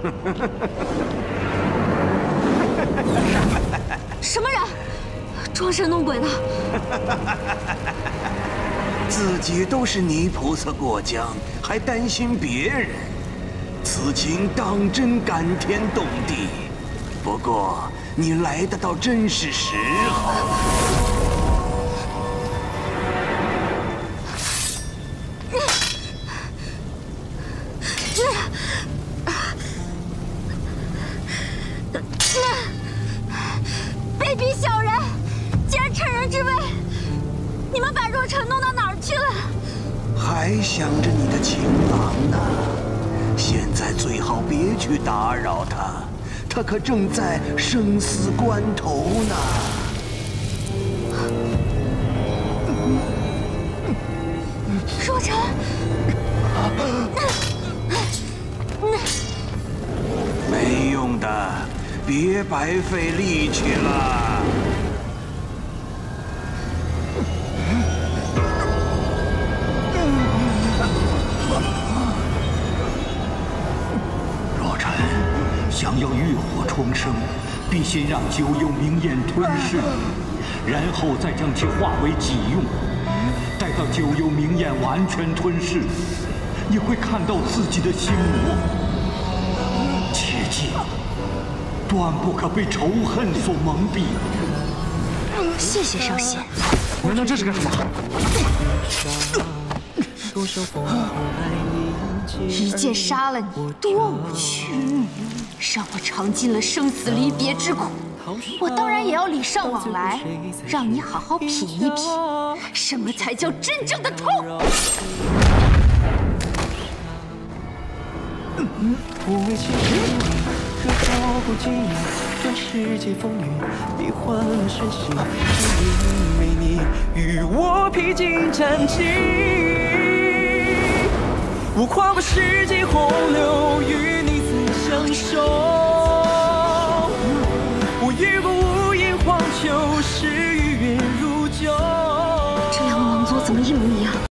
什么人？装神弄鬼的。自己都是泥菩萨过江还担心别人。此情当真感天动地。不过你来的倒真是时候。卑鄙小人，竟然趁人之危！你们把若尘弄到哪儿去了？还想着你的情郎呢？现在最好别去打扰他，他可正在生死关头呢。别白费力气了。若尘想要浴火重生，必先让九幽冥焰吞噬你，然后再将其化为己用。待到九幽冥焰完全吞噬，你会看到自己的心魔。断不可被仇恨所蒙蔽。谢谢少仙。娘娘这是干什么？一剑杀了你，多无趣！让我尝尽了生死离别之苦，我当然也要礼尚往来，让你好好品一品，什么才叫真正的痛。无畏青云，可照不尽这世界风雨，你换了身形，只因为你与我披荆斩棘。我跨过世纪洪流，与你怎相守？我越过无垠荒丘，誓与愿如旧。这两个王座怎么一模一样？